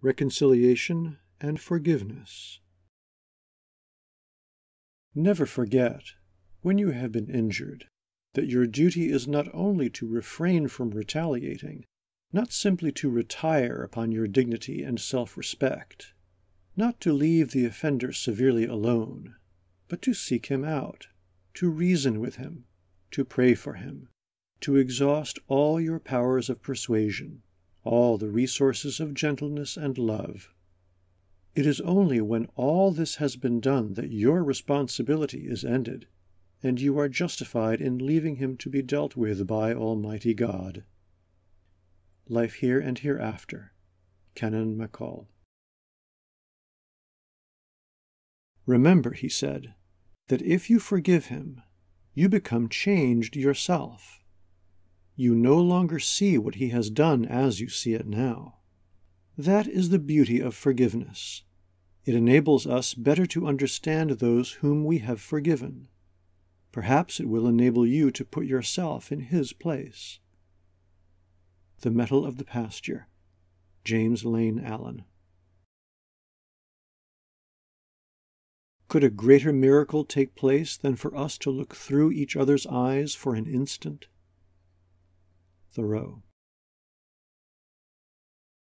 reconciliation, and forgiveness. Never forget, when you have been injured, that your duty is not only to refrain from retaliating, not simply to retire upon your dignity and self respect, not to leave the offender severely alone, but to seek him out, to reason with him, to pray for him, to exhaust all your powers of persuasion, all the resources of gentleness and love. It is only when all this has been done that your responsibility is ended, and you are justified in leaving him to be dealt with by Almighty God. Life Here and Hereafter, Canon MacColl. Remember, he said, that if you forgive him, you become changed yourself. You no longer see what he has done as you see it now. That is the beauty of forgiveness. It enables us better to understand those whom we have forgiven. Perhaps it will enable you to put yourself in his place. The Mettle of the Pasture, James Lane Allen. Could a greater miracle take place than for us to look through each other's eyes for an instant? Thoreau.